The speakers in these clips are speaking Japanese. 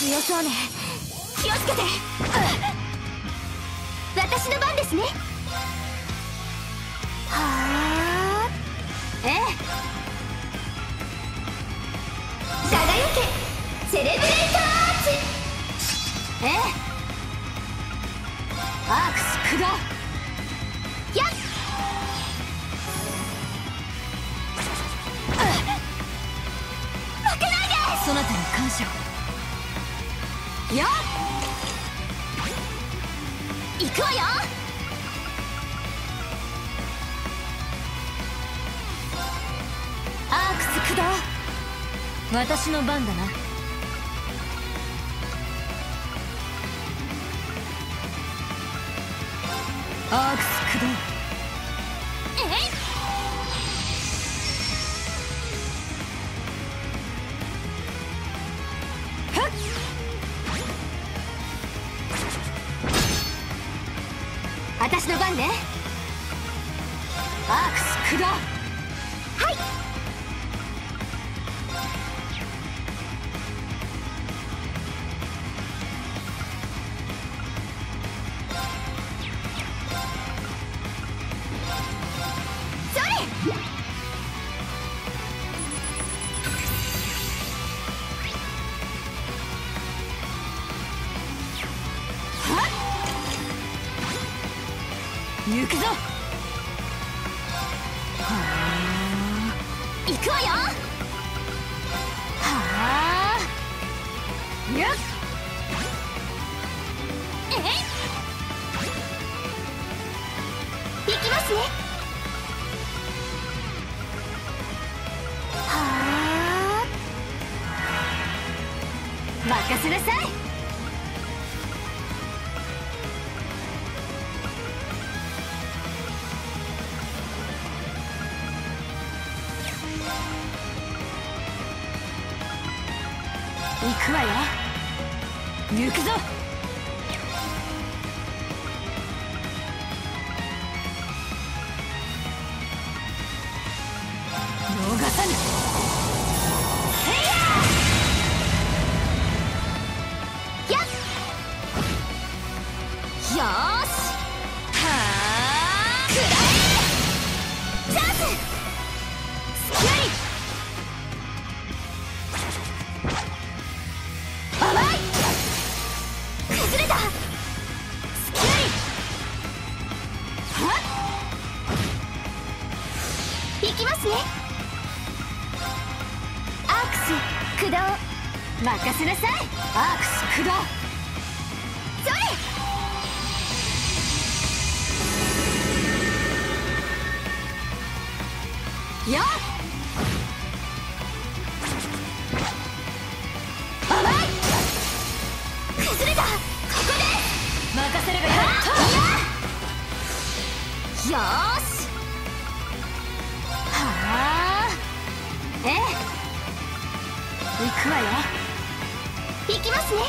強そうね。気をつけて、私の番ですね。はあ。ええ。輝け。セレブレートアーチ。ええ。アークス駆動やっ。負けないで。そなたに感謝やっ。行くわよ。アークス駆動。私の番だな。アークス駆動。え？い私の番ね。アークス駆動はい。行くぞ。は行くわよ。はあ。よっ。えい行きますね。はあ。任せなさい。行くわよ。行くぞ。駆動任せなさいアークス駆動それよっ甘い崩れたここで任せればよいよし。くわ。よ行きますね。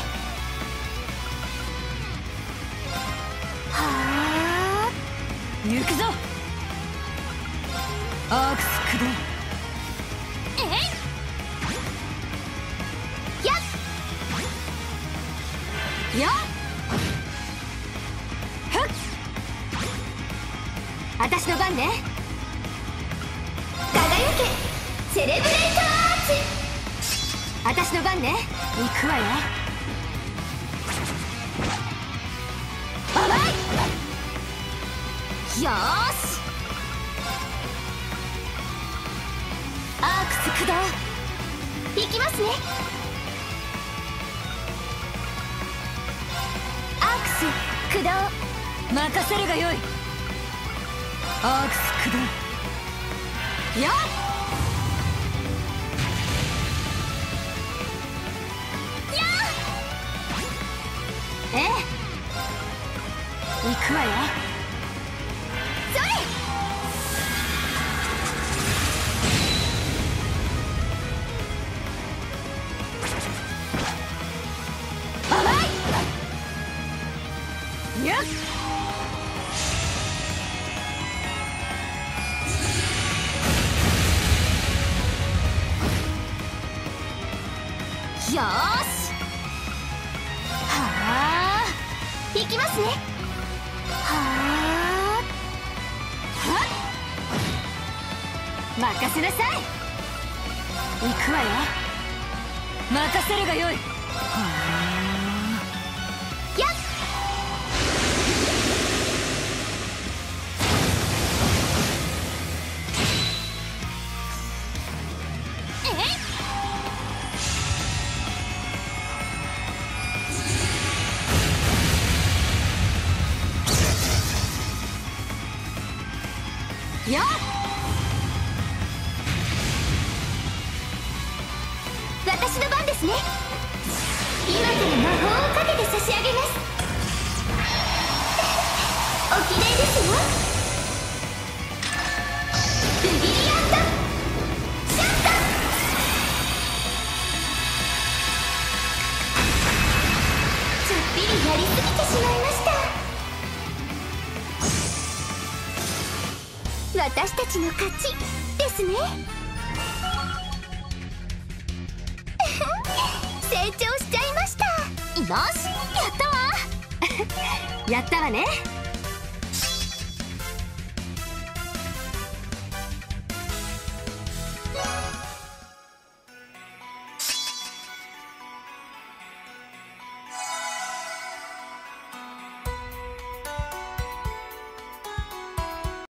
はあ。行くぞ。アークス駆動え？いやっ。やっ。ふっ。私の番ね。輝け。セレブレートアーチ。私の番ね。行くわよ。甘いよーし。アークス駆動。行きますね。アークス駆動。任せるがよい。アークス駆動。やっ。くわ。よそれ甘い。やっ。よーし。はあ。行きますね。任せなさい。行くわよ。任せるがよい。はあ。よ私の番ですね。今から魔法をかけて差し上げます。おきれいですよ。ブリリアントシャットちょっぴりやりすぎてしまいました。私たちの勝ち。ですね。成長しちゃいました。よしやったわ。やったわね。